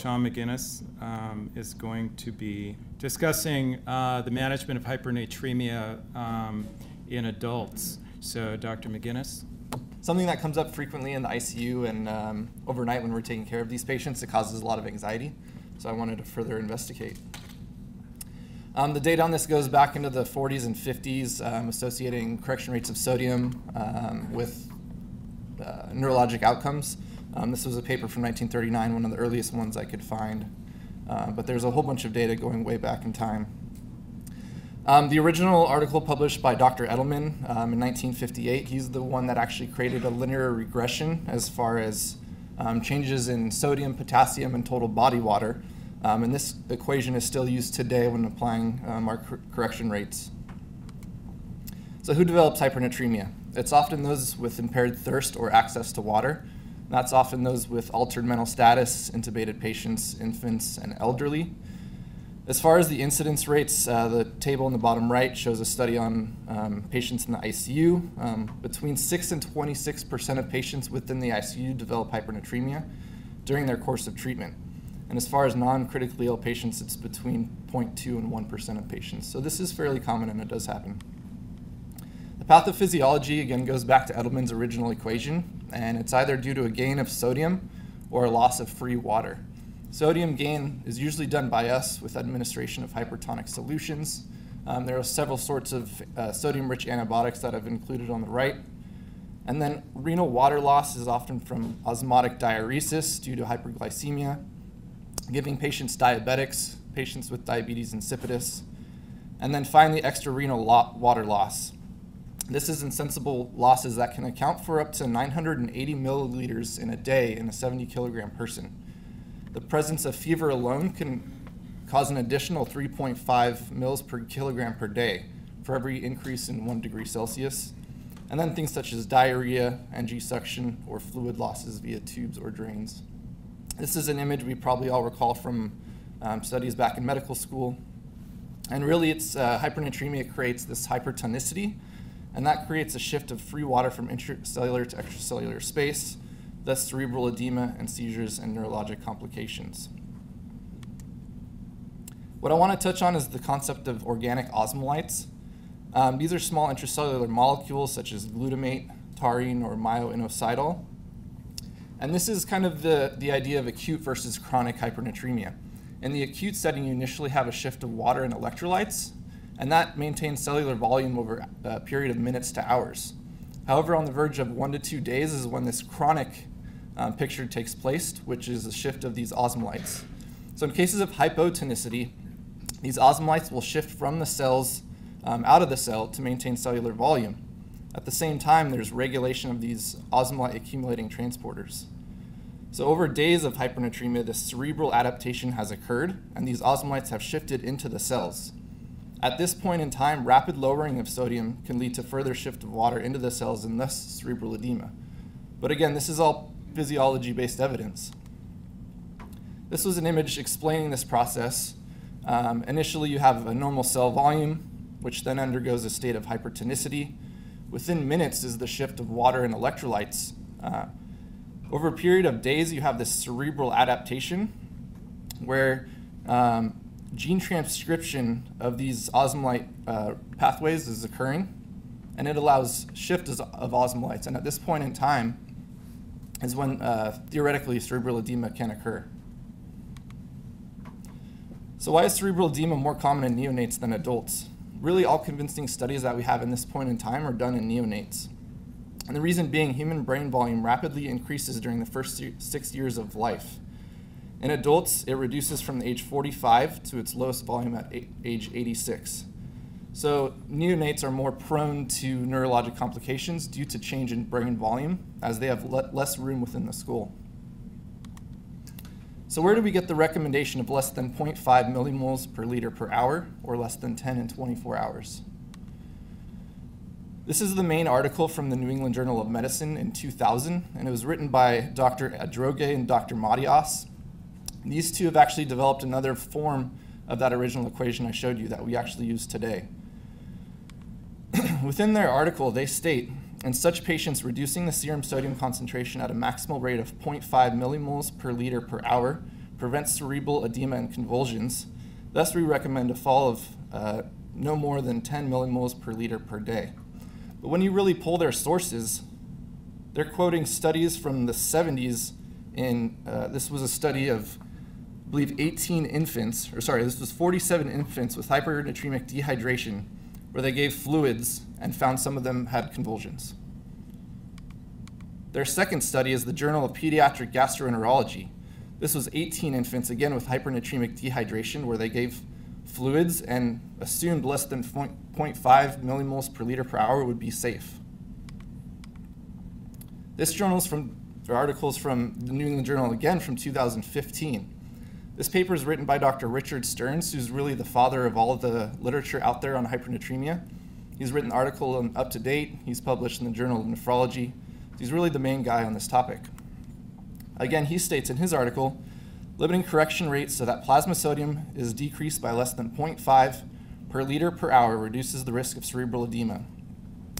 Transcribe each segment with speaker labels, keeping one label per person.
Speaker 1: Sean McGuinness um, is going to be discussing uh, the management of hypernatremia um, in adults. So, Dr. McGuinness.
Speaker 2: Something that comes up frequently in the ICU and um, overnight when we're taking care of these patients, it causes a lot of anxiety. So I wanted to further investigate. Um, the data on this goes back into the 40s and 50s, um, associating correction rates of sodium um, with uh, neurologic outcomes. Um, this was a paper from 1939, one of the earliest ones I could find. Uh, but there's a whole bunch of data going way back in time. Um, the original article published by Dr. Edelman um, in 1958, he's the one that actually created a linear regression as far as um, changes in sodium, potassium, and total body water. Um, and this equation is still used today when applying um, our cor correction rates. So who develops hypernatremia? It's often those with impaired thirst or access to water. That's often those with altered mental status, intubated patients, infants, and elderly. As far as the incidence rates, uh, the table in the bottom right shows a study on um, patients in the ICU. Um, between 6 and 26% of patients within the ICU develop hypernatremia during their course of treatment. And as far as non-critically ill patients, it's between 0.2 and 1% of patients. So this is fairly common and it does happen. The pathophysiology, again, goes back to Edelman's original equation, and it's either due to a gain of sodium or a loss of free water. Sodium gain is usually done by us with administration of hypertonic solutions. Um, there are several sorts of uh, sodium-rich antibiotics that I've included on the right. And then renal water loss is often from osmotic diuresis due to hyperglycemia, giving patients diabetics, patients with diabetes insipidus, and then finally extrarenal lo water loss. This is insensible losses that can account for up to 980 milliliters in a day in a 70 kilogram person. The presence of fever alone can cause an additional 3.5 mils per kilogram per day for every increase in 1 degree Celsius. And then things such as diarrhea, NG suction, or fluid losses via tubes or drains. This is an image we probably all recall from um, studies back in medical school. And really, it's uh, hypernatremia creates this hypertonicity, and that creates a shift of free water from intracellular to extracellular space, thus cerebral edema and seizures and neurologic complications. What I want to touch on is the concept of organic osmolytes. Um, these are small intracellular molecules such as glutamate, taurine, or myoinositol. And this is kind of the, the idea of acute versus chronic hypernatremia. In the acute setting, you initially have a shift of water and electrolytes, and that maintains cellular volume over a period of minutes to hours. However, on the verge of one to two days is when this chronic um, picture takes place, which is a shift of these osmolytes. So in cases of hypotonicity, these osmolytes will shift from the cells um, out of the cell to maintain cellular volume. At the same time, there's regulation of these osmolyte accumulating transporters. So over days of hypernatremia, this cerebral adaptation has occurred, and these osmolytes have shifted into the cells. At this point in time, rapid lowering of sodium can lead to further shift of water into the cells and thus cerebral edema. But again, this is all physiology-based evidence. This was an image explaining this process. Um, initially, you have a normal cell volume, which then undergoes a state of hypertonicity. Within minutes is the shift of water and electrolytes. Uh, over a period of days, you have this cerebral adaptation where um, gene transcription of these osmolyte uh, pathways is occurring, and it allows shift of osmolytes. And at this point in time, is when uh, theoretically cerebral edema can occur. So why is cerebral edema more common in neonates than adults? Really all convincing studies that we have in this point in time are done in neonates. And the reason being human brain volume rapidly increases during the first six years of life. In adults, it reduces from age 45 to its lowest volume at age 86. So neonates are more prone to neurologic complications due to change in brain volume as they have le less room within the skull. So where do we get the recommendation of less than 0.5 millimoles per liter per hour or less than 10 in 24 hours? This is the main article from the New England Journal of Medicine in 2000, and it was written by Dr. Adrogué and Dr. Madias. These two have actually developed another form of that original equation I showed you that we actually use today. Within their article, they state, in such patients, reducing the serum sodium concentration at a maximal rate of 0.5 millimoles per liter per hour prevents cerebral edema and convulsions. Thus, we recommend a fall of uh, no more than 10 millimoles per liter per day. But when you really pull their sources, they're quoting studies from the 70s. In uh, this was a study of, I believe, 18 infants, or sorry, this was 47 infants with hypernatremic dehydration, where they gave fluids and found some of them had convulsions. Their second study is the Journal of Pediatric Gastroenterology. This was 18 infants, again with hypernatremic dehydration, where they gave fluids and assumed less than 0.5 millimoles per liter per hour would be safe. This journal is from, articles from the New England Journal again from 2015. This paper is written by Dr. Richard Sterns, who's really the father of all of the literature out there on hypernatremia. He's written an article on Up to Date. He's published in the Journal of Nephrology. He's really the main guy on this topic. Again, he states in his article, limiting correction rates so that plasma sodium is decreased by less than 0.5 per liter per hour reduces the risk of cerebral edema.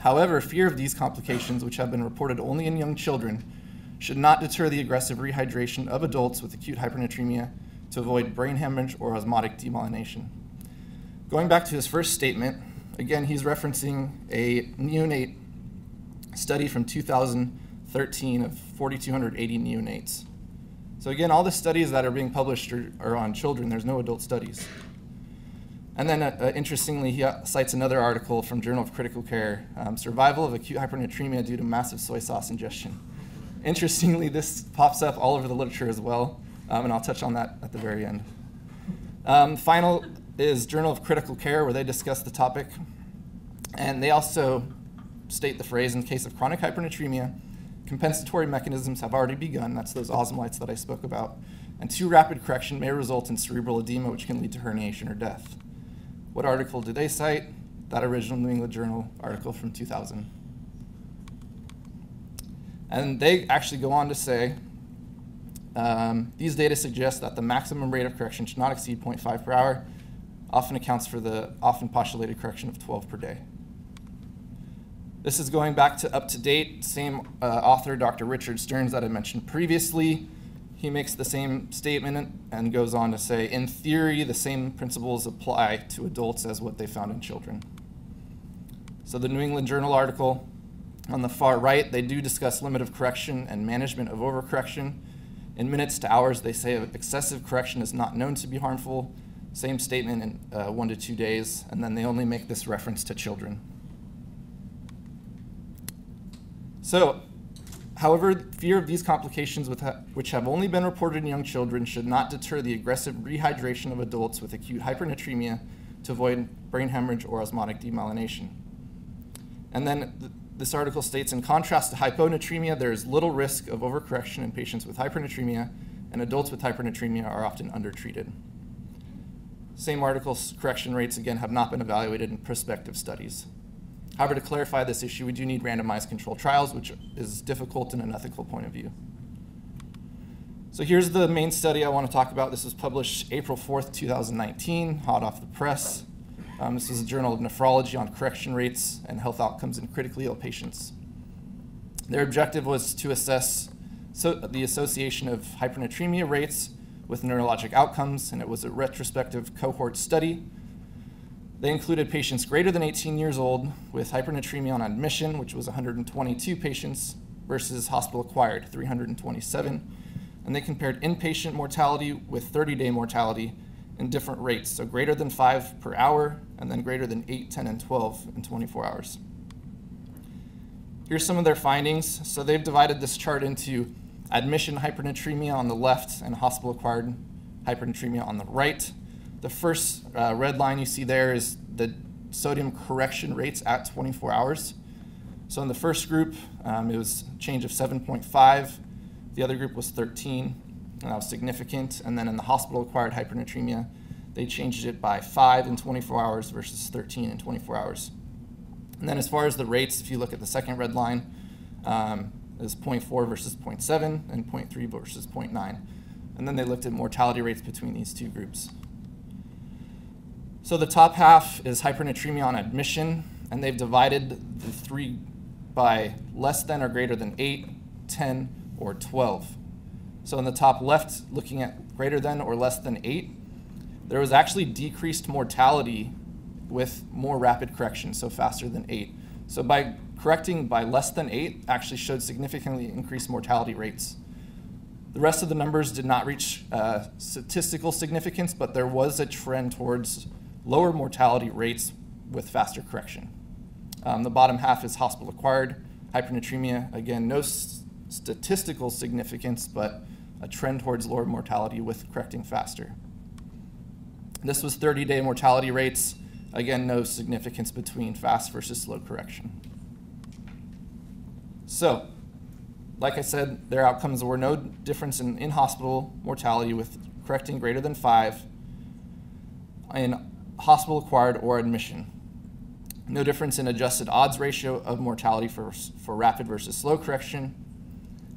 Speaker 2: However, fear of these complications, which have been reported only in young children, should not deter the aggressive rehydration of adults with acute hypernatremia to avoid brain hemorrhage or osmotic demyelination. Going back to his first statement, again, he's referencing a neonate study from 2013 of 4,280 neonates. So again, all the studies that are being published are, are on children. There's no adult studies. And then, uh, uh, interestingly, he uh, cites another article from Journal of Critical Care, um, Survival of Acute Hypernatremia Due to Massive Soy Sauce Ingestion. Interestingly, this pops up all over the literature as well, um, and I'll touch on that at the very end. Um, final is Journal of Critical Care, where they discuss the topic. And they also state the phrase in case of chronic hypernatremia, compensatory mechanisms have already begun. That's those osmolytes that I spoke about. And too rapid correction may result in cerebral edema, which can lead to herniation or death. What article do they cite? That original New England Journal article from 2000. And they actually go on to say um, these data suggest that the maximum rate of correction should not exceed 0.5 per hour, often accounts for the often postulated correction of 12 per day. This is going back to up to date, same uh, author, Dr. Richard Sterns, that I mentioned previously. He makes the same statement and goes on to say, in theory, the same principles apply to adults as what they found in children. So the New England Journal article on the far right, they do discuss limit of correction and management of overcorrection. In minutes to hours, they say excessive correction is not known to be harmful. Same statement in uh, one to two days, and then they only make this reference to children. So, however, fear of these complications ha which have only been reported in young children should not deter the aggressive rehydration of adults with acute hypernatremia to avoid brain hemorrhage or osmotic demyelination. And then th this article states, in contrast to hyponatremia, there is little risk of overcorrection in patients with hypernatremia, and adults with hypernatremia are often undertreated. Same article's correction rates, again, have not been evaluated in prospective studies. However, to clarify this issue, we do need randomized controlled trials, which is difficult in an ethical point of view. So here's the main study I want to talk about. This was published April 4th, 2019, hot off the press. Um, this was a Journal of Nephrology on correction rates and health outcomes in critically ill patients. Their objective was to assess so the association of hypernatremia rates with neurologic outcomes, and it was a retrospective cohort study they included patients greater than 18 years old with hypernatremia on admission, which was 122 patients, versus hospital acquired, 327. And they compared inpatient mortality with 30 day mortality in different rates, so greater than 5 per hour, and then greater than 8, 10, and 12 in 24 hours. Here's some of their findings. So they've divided this chart into admission hypernatremia on the left and hospital acquired hypernatremia on the right. The first uh, red line you see there is the sodium correction rates at 24 hours. So in the first group, um, it was change of 7.5. The other group was 13, and that was significant. And then in the hospital-acquired hypernatremia, they changed it by 5 in 24 hours versus 13 in 24 hours. And then as far as the rates, if you look at the second red line, um, is 0.4 versus 0.7 and 0.3 versus 0.9. And then they looked at mortality rates between these two groups. So the top half is hypernatremia on admission, and they've divided the three by less than or greater than 8, 10, or 12. So in the top left, looking at greater than or less than 8, there was actually decreased mortality with more rapid correction, so faster than 8. So by correcting by less than 8 actually showed significantly increased mortality rates. The rest of the numbers did not reach uh, statistical significance, but there was a trend towards lower mortality rates with faster correction. Um, the bottom half is hospital-acquired hypernatremia. Again, no statistical significance, but a trend towards lower mortality with correcting faster. This was 30-day mortality rates. Again, no significance between fast versus slow correction. So, like I said, their outcomes were no difference in in-hospital mortality with correcting greater than five in hospital-acquired or admission. No difference in adjusted odds ratio of mortality for, for rapid versus slow correction.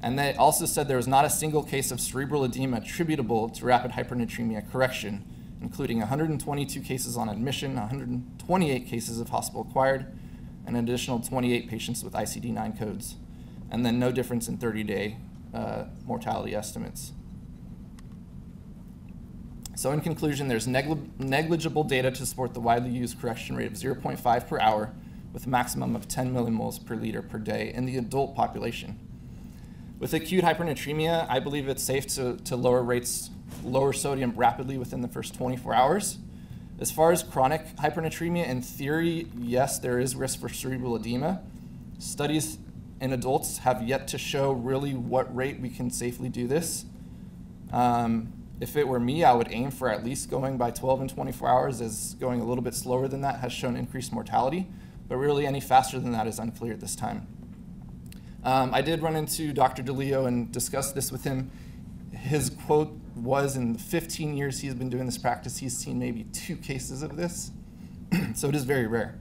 Speaker 2: And they also said there was not a single case of cerebral edema attributable to rapid hypernatremia correction, including 122 cases on admission, 128 cases of hospital acquired, and an additional 28 patients with ICD-9 codes, and then no difference in 30-day uh, mortality estimates. So in conclusion, there's negli negligible data to support the widely used correction rate of 0.5 per hour with a maximum of 10 millimoles per liter per day in the adult population. With acute hypernatremia, I believe it's safe to, to lower rates lower sodium rapidly within the first 24 hours. As far as chronic hypernatremia, in theory, yes, there is risk for cerebral edema. Studies in adults have yet to show really what rate we can safely do this. Um, if it were me, I would aim for at least going by 12 and 24 hours, as going a little bit slower than that has shown increased mortality. But really, any faster than that is unclear at this time. Um, I did run into Dr. DeLeo and discuss this with him. His quote was in the 15 years he's been doing this practice, he's seen maybe two cases of this. so it is very rare.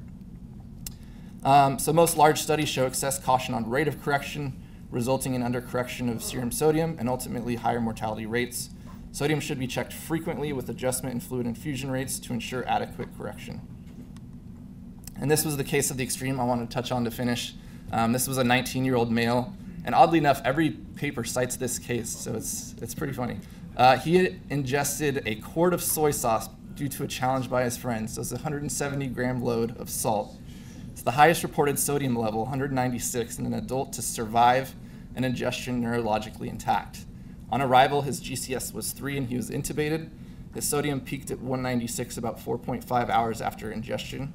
Speaker 2: Um, so most large studies show excess caution on rate of correction, resulting in undercorrection of serum sodium and ultimately higher mortality rates. Sodium should be checked frequently with adjustment in fluid infusion rates to ensure adequate correction. And this was the case of the extreme I wanted to touch on to finish. Um, this was a 19-year-old male, and oddly enough, every paper cites this case, so it's, it's pretty funny. Uh, he ingested a quart of soy sauce due to a challenge by his friends. So it's a 170 gram load of salt. It's the highest reported sodium level, 196, in an adult to survive an ingestion neurologically intact. On arrival, his GCS was 3 and he was intubated. His sodium peaked at 196 about 4.5 hours after ingestion.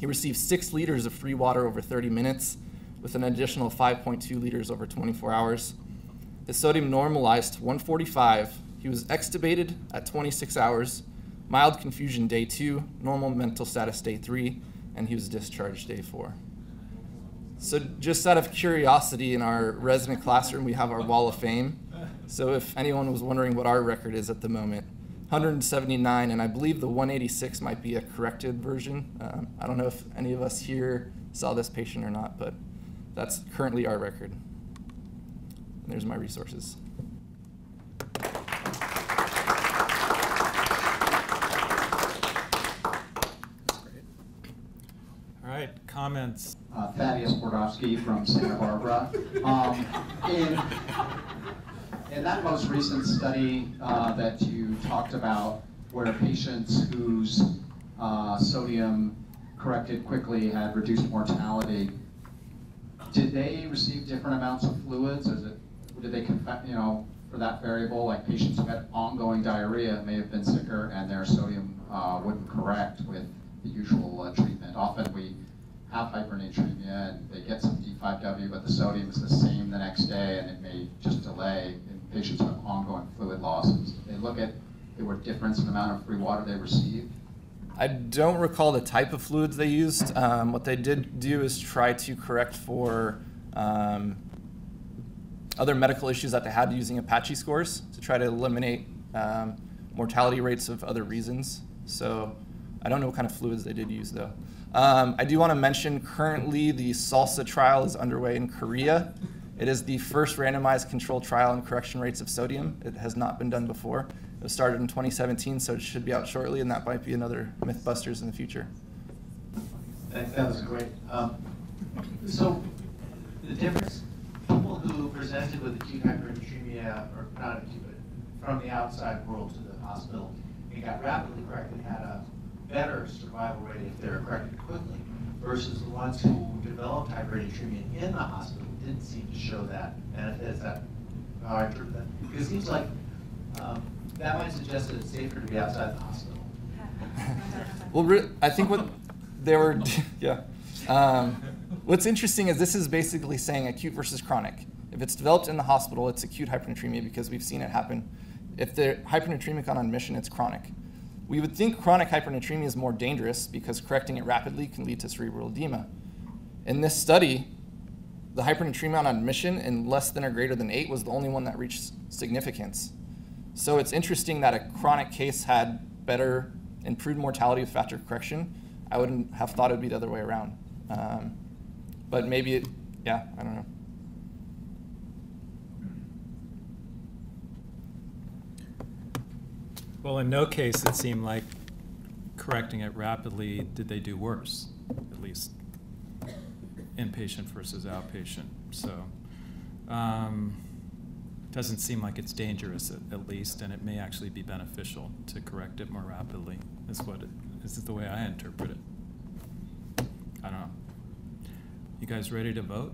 Speaker 2: He received 6 liters of free water over 30 minutes, with an additional 5.2 liters over 24 hours. His sodium normalized to 145. He was extubated at 26 hours, mild confusion day two, normal mental status day three, and he was discharged day four. So just out of curiosity, in our resident classroom, we have our wall of fame. So if anyone was wondering what our record is at the moment, 179, and I believe the 186 might be a corrected version. Um, I don't know if any of us here saw this patient or not, but that's currently our record And there's my resources.
Speaker 1: All right, comments.
Speaker 3: Uh, Thaddeus Bordowski from Santa Barbara. Um, in, in that most recent study uh, that you talked about, where patients whose uh, sodium corrected quickly had reduced mortality, did they receive different amounts of fluids? Is it did they, you know, for that variable, like patients who had ongoing diarrhea may have been sicker and their sodium uh, wouldn't correct with the usual uh, treatment. Often we have hypernatremia and they get some D5W, but the sodium is the same the next day and it may just delay patients with ongoing fluid losses. Did they look at there were difference in the amount of free water they received?
Speaker 2: I don't recall the type of fluids they used. Um, what they did do is try to correct for um, other medical issues that they had using Apache scores to try to eliminate um, mortality rates of other reasons. So I don't know what kind of fluids they did use though. Um, I do want to mention currently the SALSA trial is underway in Korea. It is the first randomized controlled trial in correction rates of sodium. It has not been done before. It was started in 2017, so it should be out shortly, and that might be another Mythbusters in the future.
Speaker 4: That, was great. Um, so the difference, people who who presented with acute hypernatremia, or not acute, but from the outside world to the hospital, and got rapidly corrected had a better survival rate if they were corrected quickly, versus the ones who developed hypernatremia in the hospital didn't seem to show that benefit. Is that how I interpret that? Because it seems like um, that might suggest that it's safer to be outside the hospital.
Speaker 2: well, I think what they were, yeah. Um, what's interesting is this is basically saying acute versus chronic. If it's developed in the hospital, it's acute hypernatremia because we've seen it happen. If they're hypernatremic on admission, it's chronic. We would think chronic hypernatremia is more dangerous because correcting it rapidly can lead to cerebral edema. In this study, the hypernatremia on admission in less than or greater than 8 was the only one that reached significance. So it's interesting that a chronic case had better improved mortality with faster correction. I wouldn't have thought it would be the other way around. Um, but maybe it, yeah, I don't know.
Speaker 1: Well, in no case it seemed like correcting it rapidly, did they do worse, at least inpatient versus outpatient. So um, doesn't seem like it's dangerous at, at, least, and it may actually be beneficial to correct it more rapidly. Is what it, this the way I interpret it. I don't know. You guys ready to vote?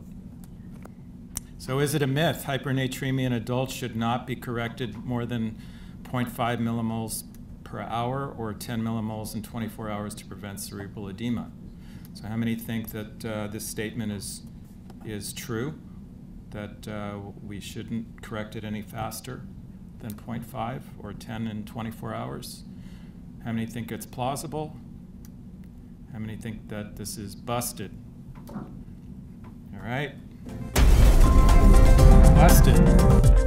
Speaker 1: So is it a myth? Hypernatremia in adults should not be corrected more than 0.5 millimoles per hour or 10 millimoles in 24 hours to prevent cerebral edema. So how many think that uh, this statement is, is true, that uh, we shouldn't correct it any faster than 0.5 or 10 in 24 hours? How many think it's plausible? How many think that this is busted? All right. Busted.